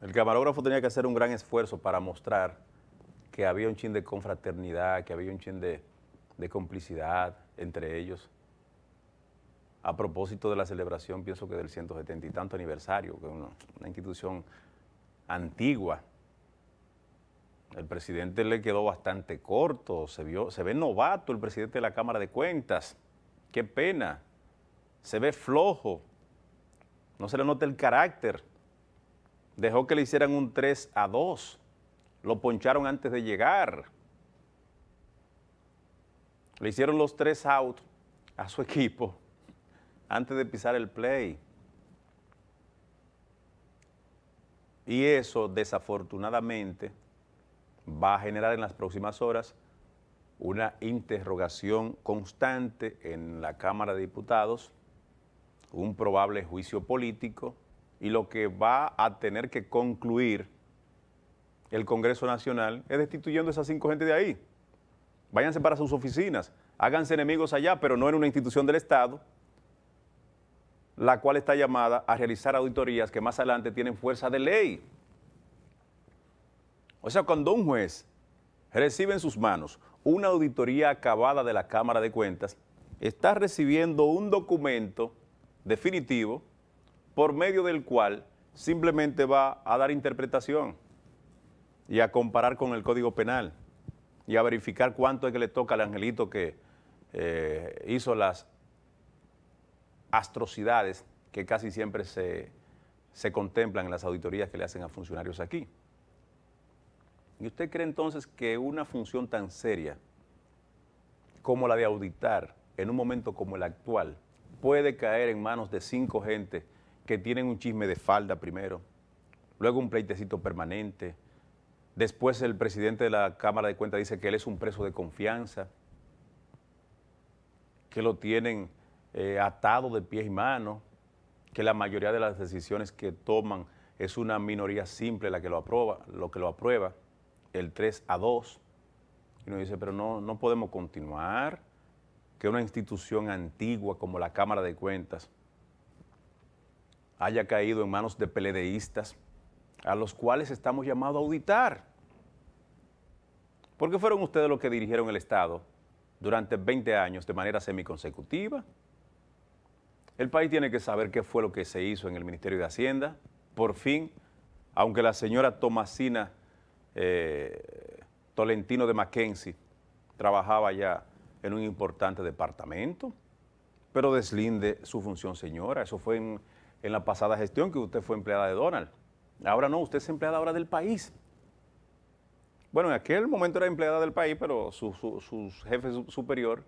A: El camarógrafo tenía que hacer un gran esfuerzo para mostrar que había un chin de confraternidad, que había un chin de, de complicidad entre ellos. A propósito de la celebración, pienso que del 170 y tanto aniversario, que es una, institución antigua, el presidente le quedó bastante corto, se, vio, se ve novato el presidente de la Cámara de Cuentas. Qué pena. Se ve flojo. No se le nota el carácter. Dejó que le hicieran un 3 a 2. Lo poncharon antes de llegar. Le hicieron los tres out a su *laughs* equipo antes de pisar el play. Y eso, desafortunadamente, va a generar en las próximas horas una interrogación constante en la Cámara de Diputados, un probable juicio político y lo que va a tener que concluir el Congreso Nacional es destituyendo a esas cinco gente de ahí. Váyanse para sus oficinas, háganse enemigos allá, pero no en una institución del Estado, la cual está llamada a realizar auditorías que más adelante tienen fuerza de ley. O sea, cuando un juez recibe en sus manos una auditoría acabada de la Cámara de Cuentas, está recibiendo un documento definitivo por medio del cual simplemente va a dar interpretación y a comparar con el Código Penal y a verificar cuánto es que le toca al angelito que eh, hizo las astrocidades que casi siempre se, se contemplan en las auditorías que le hacen a funcionarios aquí. ¿Y usted cree entonces que una función tan seria como la de auditar en un momento como el actual puede caer en manos de cinco gente que tienen un chisme de falda primero, luego un pleitecito permanente, después el presidente de la Cámara de Cuentas dice que él es un preso de confianza, que lo tienen eh, atado de pies y manos, que la mayoría de las decisiones que toman es una minoría simple la que lo aprueba, lo que lo aprueba el 3 a 2. Y uno dice, pero no, no podemos continuar que una institución antigua como la Cámara de Cuentas haya caído en manos de peledeístas a los cuales estamos llamados a auditar. ¿Por qué fueron ustedes los que dirigieron el Estado durante 20 años de manera semiconsecutiva? El país tiene que saber qué fue lo que se hizo en el Ministerio de Hacienda. Por fin, aunque la señora Tomasina eh, Tolentino de Mackenzie trabajaba ya en un importante departamento, pero deslinde su función señora. Eso fue en, la pasada gestión que usted fue empleada de Donald. Ahora no, usted es empleada ahora del país. Bueno, en aquel momento era empleada del país, pero su, su jefe superior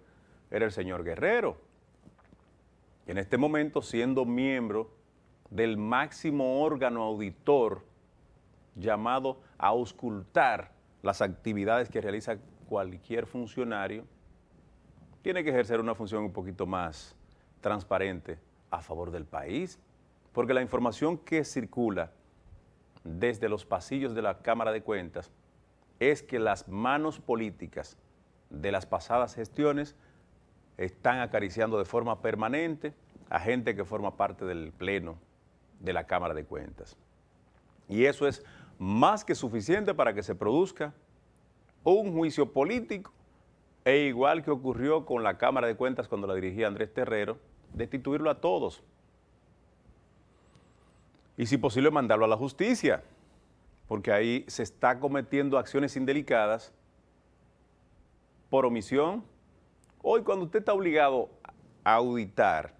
A: era el señor Guerrero. Y en este momento, siendo miembro del máximo órgano auditor llamado a auscultar las actividades que realiza cualquier funcionario, tiene que ejercer una función un poquito más transparente a favor del país, porque la información que circula desde los pasillos de la Cámara de Cuentas es que las manos políticas de las pasadas gestiones están acariciando de forma permanente a gente que forma parte del Pleno de la Cámara de Cuentas. Y eso es más que suficiente para que se produzca un juicio político e igual que ocurrió con la Cámara de Cuentas cuando la dirigía Andrés Terrero, destituirlo a todos. Y si posible mandarlo a la justicia, porque ahí se está cometiendo acciones indelicadas por omisión. Hoy cuando usted está obligado a auditar,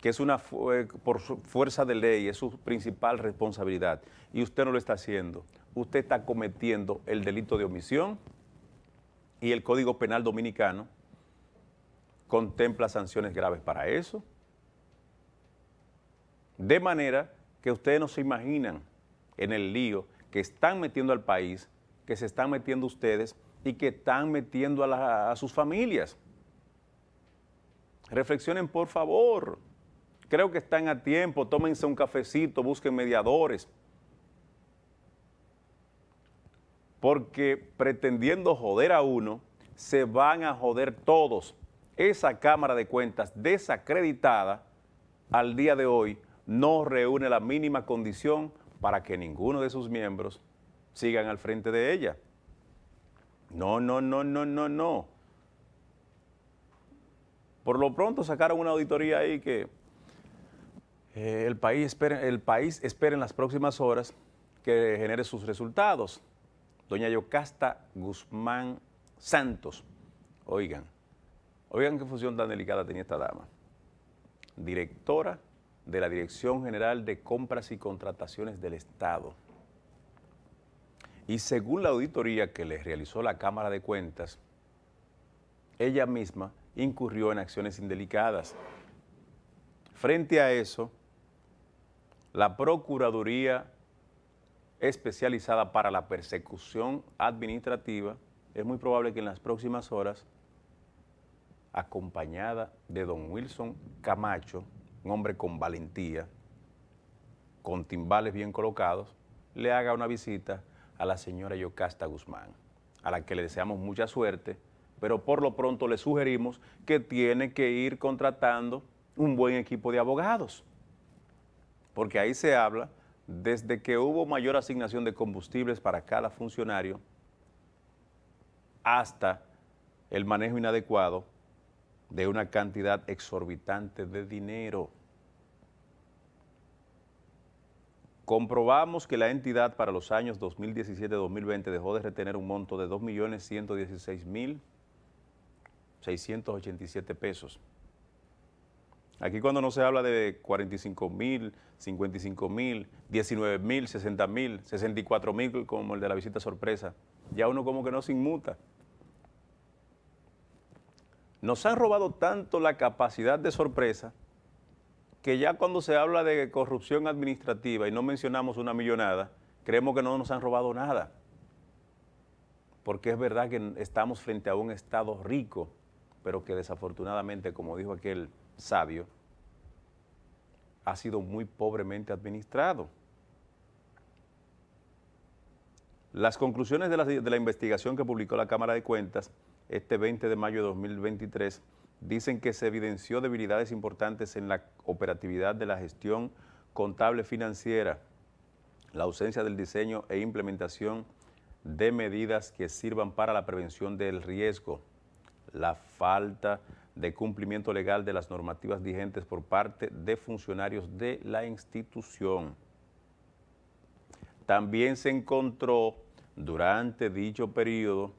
A: que es una por fuerza de ley, es su principal responsabilidad, y usted no lo está haciendo, usted está cometiendo el delito de omisión y el Código Penal Dominicano contempla sanciones graves para eso. De manera que ustedes no se imaginan en el lío que están metiendo al país, que se están metiendo ustedes y que están metiendo a, sus familias. Reflexionen por favor. Creo que están a tiempo, tómense un cafecito, busquen mediadores. Porque pretendiendo joder a uno, se van a joder todos. Esa Cámara de Cuentas desacreditada al día de hoy no reúne la mínima condición para que ninguno de sus miembros sigan al frente de ella. No, no, no, no, no, no. Por lo pronto sacaron una auditoría ahí que eh, el, país espera, el país espera en las próximas horas que genere sus resultados. Doña Yocasta Guzmán Santos, oigan, oigan qué función tan delicada tenía esta dama. Directora de la Dirección General de Compras y Contrataciones del Estado. Y según la auditoría que le realizó la Cámara de Cuentas, ella misma incurrió en acciones indelicadas. Frente a eso, la Procuraduría especializada para la persecución administrativa, es muy probable que en las próximas horas, acompañada de don Wilson Camacho, un hombre con valentía, con timbales bien colocados, le haga una visita a la señora Yocasta Guzmán, a la que le deseamos mucha suerte, pero por lo pronto le sugerimos que tiene que ir contratando un buen equipo de abogados, porque ahí se habla desde que hubo mayor asignación de combustibles para cada funcionario hasta el manejo inadecuado de una cantidad exorbitante de dinero. Comprobamos que la entidad para los años 2017-2020 dejó de retener un monto de 2.116.687 pesos. Aquí cuando no se habla de 45 mil, 55 mil, 19 mil, 60 mil, 64 mil como el de la visita sorpresa, ya uno como que no se inmuta. Nos han robado tanto la capacidad de sorpresa que ya cuando se habla de corrupción administrativa y no mencionamos una millonada, creemos que no nos han robado nada. Porque es verdad que estamos frente a un Estado rico, pero que desafortunadamente, como dijo aquel sabio, ha sido muy pobremente administrado. Las conclusiones de la, de la investigación que publicó la Cámara de Cuentas este 20 de mayo de 2023, dicen que se evidenció debilidades importantes en la operatividad de la gestión contable financiera, la ausencia del diseño e implementación de medidas que sirvan para la prevención del riesgo, la falta de cumplimiento legal de las normativas vigentes por parte de funcionarios de la institución. También se encontró durante dicho periodo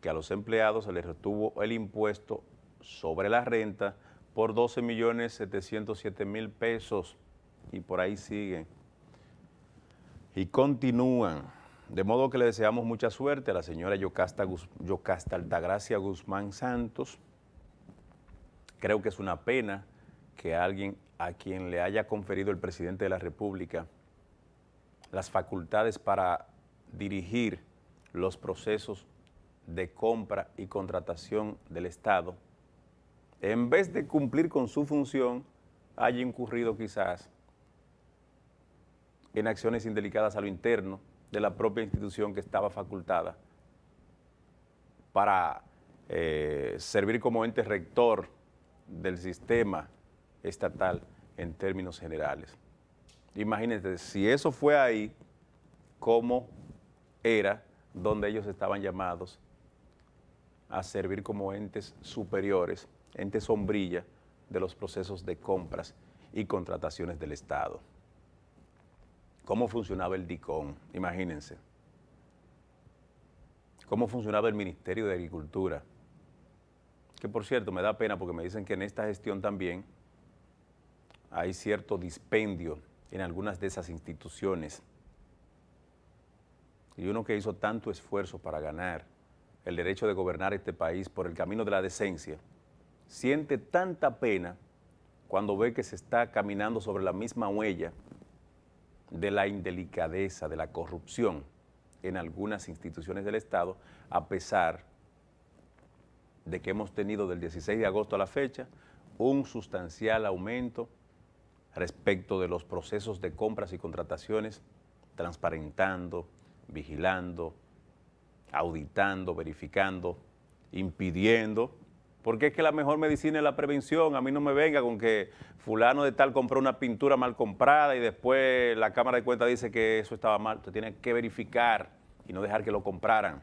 A: que a los empleados se les retuvo el impuesto sobre la renta por 12 millones 707 mil pesos y por ahí siguen. Y continúan. De modo que le deseamos mucha suerte a la señora Yocasta, Yocasta Altagracia Guzmán Santos. Creo que es una pena que alguien a quien le haya conferido el presidente de la República las facultades para dirigir los procesos de compra y contratación del Estado, en vez de cumplir con su función, haya incurrido quizás en acciones indelicadas a lo interno de la propia institución que estaba facultada para eh, servir como ente rector del sistema estatal en términos generales. Imagínense, si eso fue ahí, cómo era donde ellos estaban llamados a servir como entes superiores, entes sombrilla de los procesos de compras y contrataciones del Estado. ¿Cómo funcionaba el DICON? Imagínense. ¿Cómo funcionaba el Ministerio de Agricultura? Que por cierto, me da pena porque me dicen que en esta gestión también hay cierto dispendio en algunas de esas instituciones. Y uno que hizo tanto esfuerzo para ganar el derecho de gobernar este país por el camino de la decencia, siente tanta pena cuando ve que se está caminando sobre la misma huella de la indelicadeza, de la corrupción en algunas instituciones del Estado, a pesar de que hemos tenido del 16 de agosto a la fecha un sustancial aumento respecto de los procesos de compras y contrataciones, transparentando, vigilando, auditando, verificando, impidiendo, porque es que la mejor medicina es la prevención. A mí no me venga con que fulano de tal compró una pintura mal comprada y después la Cámara de Cuentas dice que eso estaba mal. Usted tiene que verificar y no dejar que lo compraran.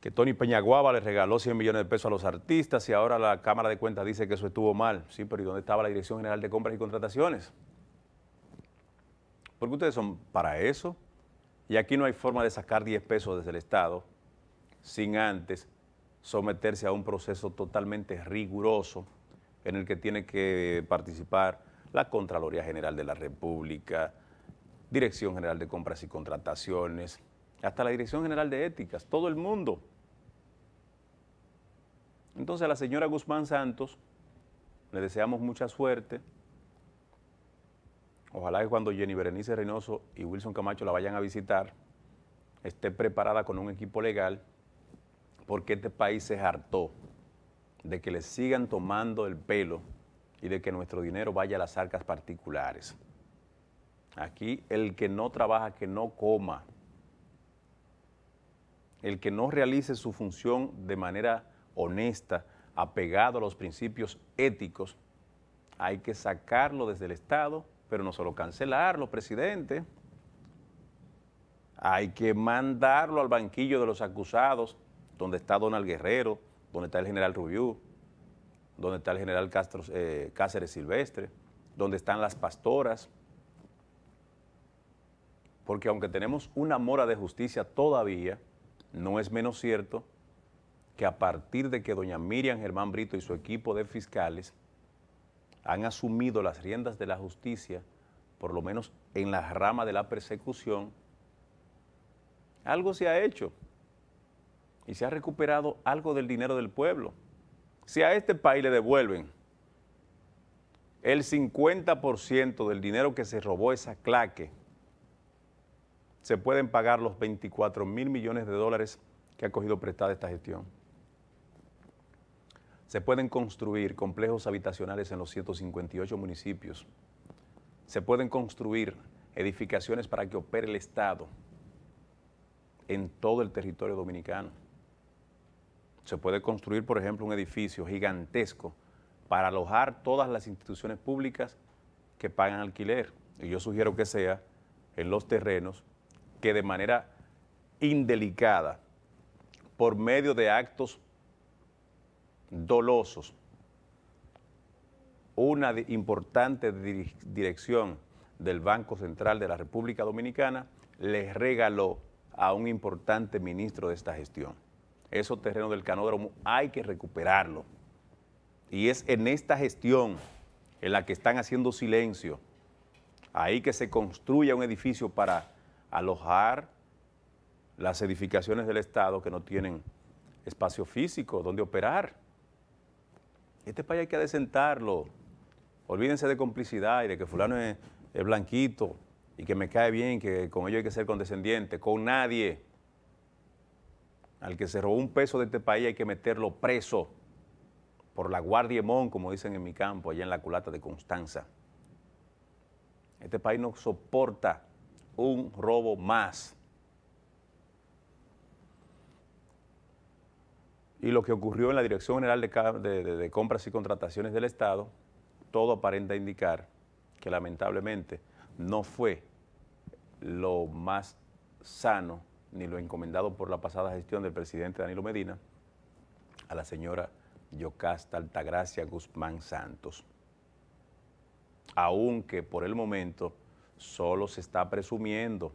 A: Que Tony Peñaguaba le regaló 100 millones de pesos a los artistas y ahora la Cámara de Cuentas dice que eso estuvo mal. Sí, pero ¿y dónde estaba la Dirección General de Compras y Contrataciones? Porque ustedes son para eso. Y aquí no hay forma de sacar 10 pesos desde el Estado sin antes someterse a un proceso totalmente riguroso en el que tiene que participar la Contraloría General de la República, Dirección General de Compras y Contrataciones, hasta la Dirección General de Éticas, todo el mundo. Entonces a la señora Guzmán Santos le deseamos mucha suerte. Ojalá que cuando Jenny Berenice Reynoso y Wilson Camacho la vayan a visitar, esté preparada con un equipo legal, porque este país se hartó de que le sigan tomando el pelo y de que nuestro dinero vaya a las arcas particulares. Aquí el que no trabaja, que no coma. El que no realice su función de manera honesta, apegado a los principios éticos, hay que sacarlo desde el Estado, pero no solo cancelarlo, presidente. Hay que mandarlo al banquillo de los acusados, donde está Donald Guerrero, donde está el general Rubiú, donde está el general Castro, eh, Cáceres Silvestre, donde están las pastoras. Porque aunque tenemos una mora de justicia todavía, no es menos cierto que a partir de que doña Miriam Germán Brito y su equipo de fiscales han asumido las riendas de la justicia, por lo menos en la rama de la persecución, algo se ha hecho y se ha recuperado algo del dinero del pueblo. Si a este país le devuelven el 50% del dinero que se robó esa claque, se pueden pagar los 24 mil millones de dólares que ha cogido prestada esta gestión. Se pueden construir complejos habitacionales en los 158 municipios. Se pueden construir edificaciones para que opere el Estado en todo el territorio dominicano. Se puede construir, por ejemplo, un edificio gigantesco para alojar todas las instituciones públicas que pagan alquiler. Y yo sugiero que sea en los terrenos que de manera indelicada, por medio de actos dolosos, una importante dirección del Banco Central de la República Dominicana les regaló a un importante ministro de esta gestión. Esos terrenos del canódromo hay que recuperarlo. Y es en esta gestión en la que están haciendo silencio, ahí que se construya un edificio para alojar las edificaciones del Estado que no tienen espacio físico donde operar. Este país hay que adecentarlo. Olvídense de complicidad y de que fulano es, es blanquito y que me cae bien, que con ello hay que ser condescendiente. Con nadie. Al que se robó un peso de este país hay que meterlo preso por la guardia mon, como dicen en mi campo, allá en la culata de Constanza. Este país no soporta un robo más. Y lo que ocurrió en la Dirección General de, Compras y Contrataciones del Estado, todo aparenta indicar que lamentablemente no fue lo más sano ni lo encomendado por la pasada gestión del presidente Danilo Medina a la señora Yocasta Altagracia Guzmán Santos. Aunque por el momento solo se está presumiendo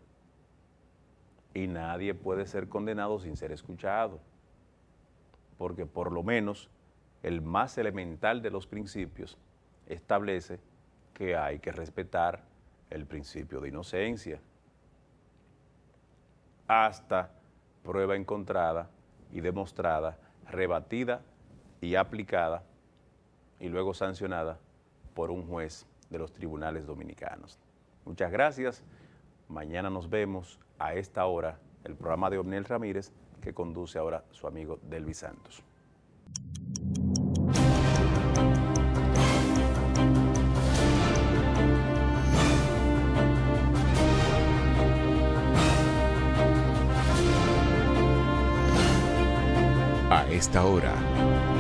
A: y nadie puede ser condenado sin ser escuchado, porque por lo menos el más elemental de los principios establece que hay que respetar el principio de inocencia hasta prueba encontrada y demostrada, rebatida y aplicada y luego sancionada por un juez de los tribunales dominicanos. Muchas gracias. Mañana nos vemos a esta hora, el programa de Omniel Ramírez, que conduce ahora su amigo Delvi Santos.
D: Esta hora